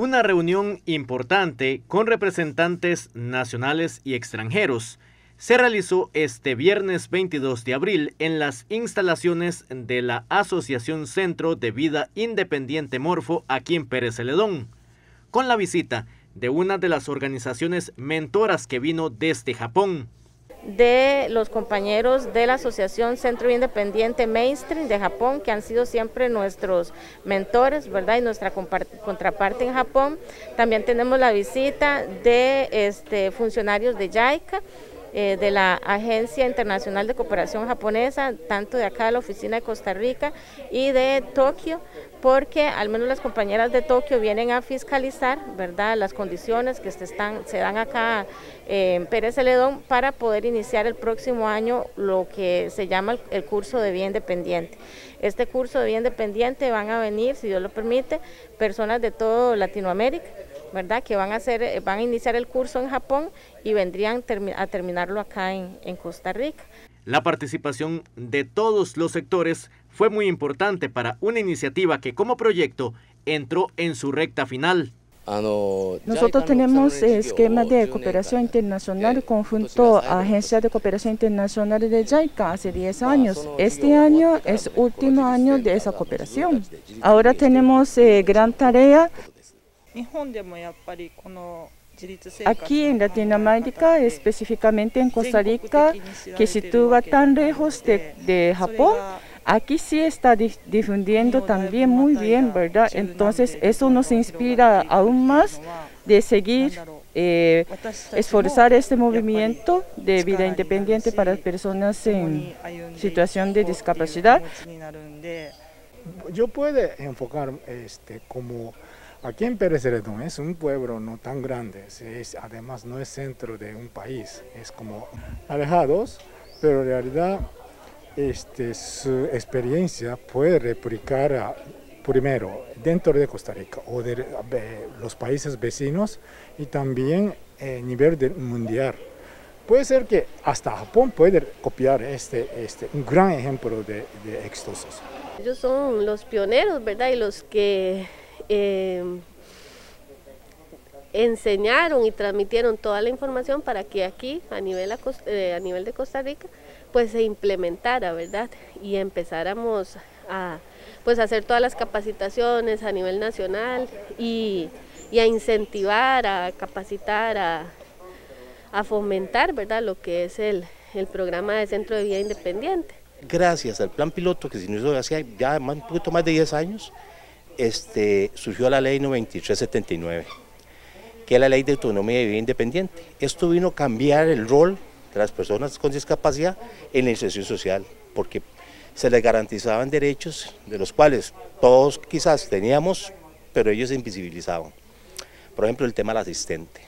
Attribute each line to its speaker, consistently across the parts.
Speaker 1: Una reunión importante con representantes nacionales y extranjeros se realizó este viernes 22 de abril en las instalaciones de la Asociación Centro de Vida Independiente Morfo aquí en Pérez Celedón, con la visita de una de las organizaciones mentoras que vino desde Japón.
Speaker 2: De los compañeros de la Asociación Centro Independiente Mainstream de Japón, que han sido siempre nuestros mentores, ¿verdad? Y nuestra contraparte en Japón. También tenemos la visita de este, funcionarios de JICA, eh, de la Agencia Internacional de Cooperación Japonesa, tanto de acá la oficina de Costa Rica y de Tokio, porque al menos las compañeras de Tokio vienen a fiscalizar, ¿verdad?, las condiciones que se, están, se dan acá en Pérez Celedón para poder iniciar el próximo año lo que se llama el, curso de vía independiente. Este curso de vía independiente van a venir, si Dios lo permite, personas de toda Latinoamérica, ¿verdad? Que van a hacer, eh, van a iniciar el curso en Japón y vendrían a terminarlo acá en, en Costa Rica.
Speaker 1: La participación de todos los sectores fue muy importante para una iniciativa que como proyecto entró en su recta final.
Speaker 3: Nosotros tenemos esquema de cooperación internacional conjunto a Agencia de Cooperación Internacional de JICA hace 10 años. Este año es último año de esa cooperación. Ahora tenemos eh, gran tarea Aquí en Latinoamérica, específicamente en Costa Rica, que se sitúa tan lejos de, Japón, aquí sí está difundiendo también muy bien, ¿verdad? Entonces eso nos inspira aún más de seguir eh, esforzar este movimiento de vida independiente para personas en situación de discapacidad.
Speaker 4: Yo puedo enfocar este, como Aquí en Pérez Celedón es un pueblo no tan grande, es, además no es centro de un país, es como alejados, pero en realidad este, su experiencia puede replicar primero dentro de Costa Rica o de, los países vecinos y también a nivel mundial. Puede ser que hasta Japón puede copiar este, este un gran ejemplo de, de exitosos.
Speaker 2: Ellos son los pioneros, ¿verdad? Y los que eh, enseñaron y transmitieron toda la información para que aquí, a nivel, eh, a nivel de Costa Rica, pues se implementara, ¿verdad? Y empezáramos a pues hacer todas las capacitaciones a nivel nacional y, a incentivar, a capacitar, a, a, fomentar, ¿verdad? Lo que es el, el programa de Centro de Vida Independiente.
Speaker 5: Gracias al plan piloto que se inició hace ya un poquito más de 10 años, este, surgió la ley 9379, que es la ley de autonomía y vida independiente. Esto vino a cambiar el rol de las personas con discapacidad en la inserción social, porque se les garantizaban derechos de los cuales todos quizás teníamos, pero ellos se invisibilizaban. Por ejemplo, el tema del asistente.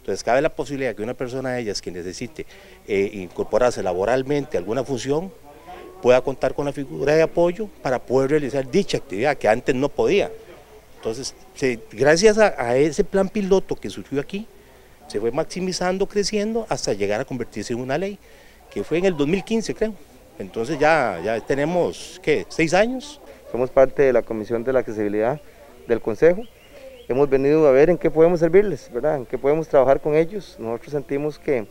Speaker 5: Entonces cabe la posibilidad que una persona de ellas que necesite eh, incorporarse laboralmente a alguna función, pueda contar con la figura de apoyo para poder realizar dicha actividad que antes no podía. Entonces, gracias a, ese plan piloto que surgió aquí, se fue maximizando, creciendo, hasta llegar a convertirse en una ley, que fue en el 2015 creo. Entonces ya, ya tenemos, ¿qué? ¿Seis años?
Speaker 6: Somos parte de la Comisión de la Accesibilidad del Consejo. Hemos venido a ver en qué podemos servirles, ¿verdad? En qué podemos trabajar con ellos. Nosotros sentimos que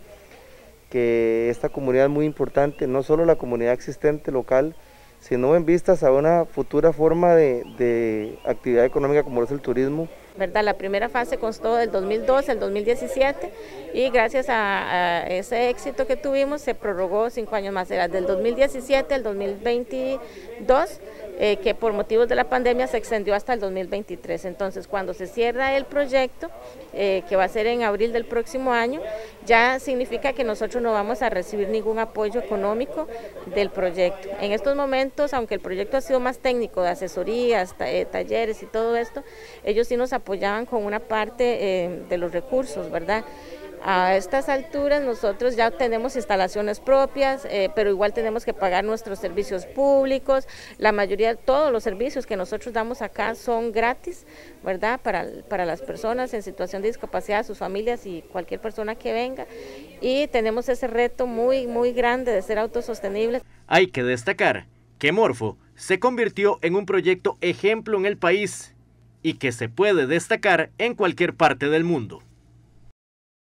Speaker 6: que esta comunidad es muy importante, no solo la comunidad existente local, sino en vistas a una futura forma de, actividad económica como es el turismo.
Speaker 2: ¿verdad? La primera fase constó del 2012 al 2017 y gracias a, a, ese éxito que tuvimos se prorrogó cinco años más, era del 2017 al 2022 eh, que por motivos de la pandemia se extendió hasta el 2023. Entonces, cuando se cierra el proyecto, eh, que va a ser en abril del próximo año, ya significa que nosotros no vamos a recibir ningún apoyo económico del proyecto. En estos momentos, aunque el proyecto ha sido más técnico, de asesorías, eh, talleres y todo esto, ellos sí nos apoyaban con una parte de los recursos, ¿verdad? A estas alturas nosotros ya tenemos instalaciones propias, eh, pero igual tenemos que pagar nuestros servicios públicos. La mayoría, todos los servicios que nosotros damos acá son gratis, ¿verdad? Para, para las personas en situación de discapacidad, sus familias y cualquier persona que venga. Y tenemos ese reto muy, muy grande de ser autosostenibles.
Speaker 1: Hay que destacar que Morfo se convirtió en un proyecto ejemplo en el país y que se puede destacar en cualquier parte del mundo.